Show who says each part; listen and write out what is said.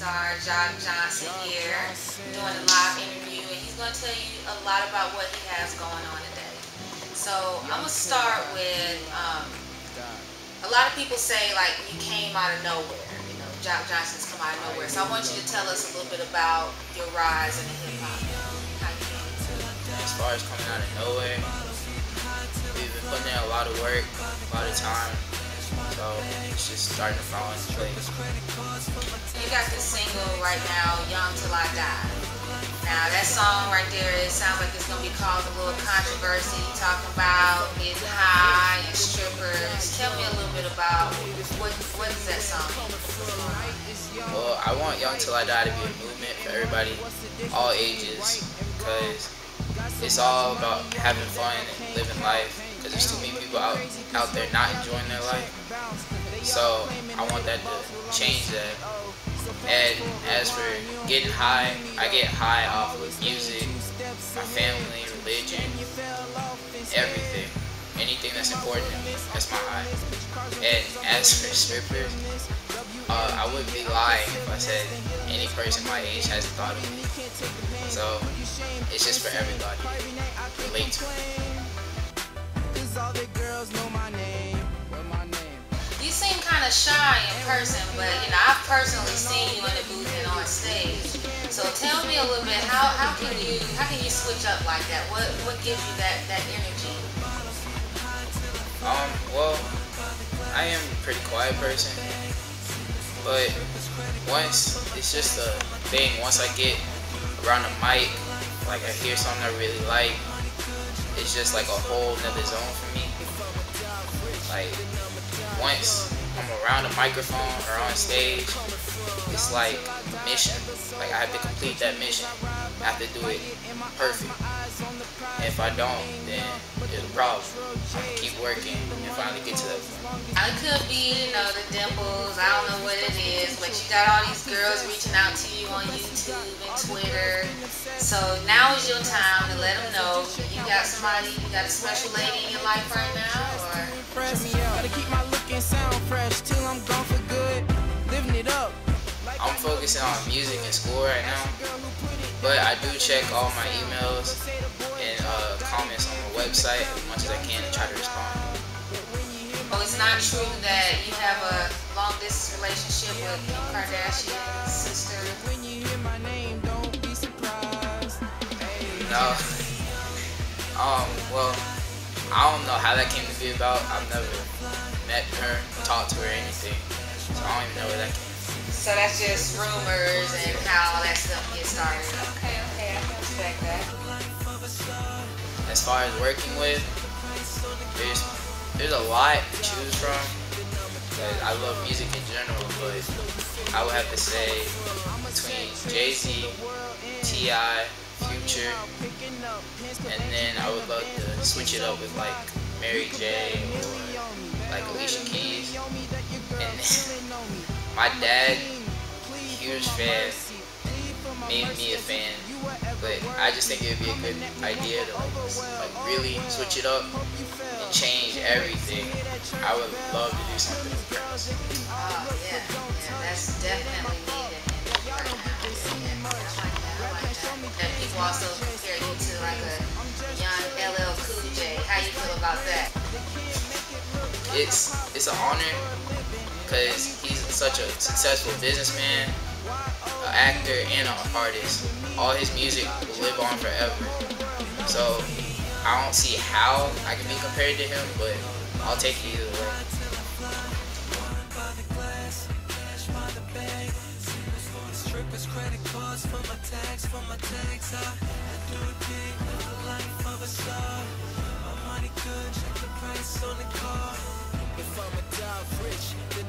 Speaker 1: star Jacques Johnson here doing a live interview and he's going to tell you a lot about what he has going on today. So I'm going to start with, um, a lot of people say like you came out of nowhere, you know, Jacques Johnson's come out of nowhere. So I want you to tell us a little bit about your rise in the hip hop.
Speaker 2: As far as coming out of nowhere, we've been putting in a lot of work, a lot of time, so it's just starting to fall into place.
Speaker 1: You got this single right now, Young Till I Die. Now that song right there, it sounds like it's gonna be causing a little controversy. You talking about getting high and strippers. Tell me a little bit about what what is that song?
Speaker 2: Well, I want Young Till I Die to be a movement for everybody, all ages, because it's all about having fun and living life because there's too many people out, out there not enjoying their life. So I want that to change that. And as for getting high, I get high off of music, my family, religion, everything. Anything that's important that's my high. And as for strippers, uh, I wouldn't be lying if I said any person my age hasn't thought of me. So it's just for everybody. Relate to
Speaker 1: You seem kind of shy in person, but you know I've personally seen you in the booth and on stage. So tell me a little bit how, how can you how can you switch up like that? What what gives you that that energy?
Speaker 2: Um, well, I am a pretty quiet person, but once it's just a thing. Once I get around the mic, like I hear something I really like, it's just like a whole nother zone for me. Like once I'm around a microphone or on stage, it's like a mission. Like I have to complete that mission. I have to do it perfect. If I don't, then it's a problem. I'm keep working and finally get to that point.
Speaker 1: It could be, you know, the dimples. I don't know what it is, but you got all these girls reaching out to you on YouTube and Twitter. So now is your time to let them know you got somebody, you got a special lady in your life right now, or
Speaker 3: Gotta keep my look and sound fresh till I'm gone for good. Living it up.
Speaker 2: I'm focusing on music and school right now, but I do check all my emails and uh, comments on my website as much as I can and try to respond.
Speaker 1: oh, it's not true that you have a long distance relationship with Kim Kardashian's sister.
Speaker 3: When you hear my name, don't be surprised.
Speaker 2: No. Um, well, I don't know how that came to be about. I've never met her, talked to her, anything. So I don't even know where that came from.
Speaker 1: So that's just rumors and how all that stuff gets started. Okay, okay, I can respect that.
Speaker 2: As far as working with, there's there's a lot to choose from. I love music in general, but I would have to say between Jay-Z, T.I., Future, and then I would love switch it up with like Mary J or like Alicia Keys. And my dad, huge fan, made me a fan. But I just think it would be a good idea to like, like really switch it up and change everything. I would love to do something with.
Speaker 1: Oh, yeah, yeah, that's definitely needed that, people also
Speaker 2: it's it's an honor because he's such a successful businessman, an actor, and an artist. All his music will live on forever. So I don't see how I can be compared to him, but I'll take it either way.
Speaker 4: on the car bitch.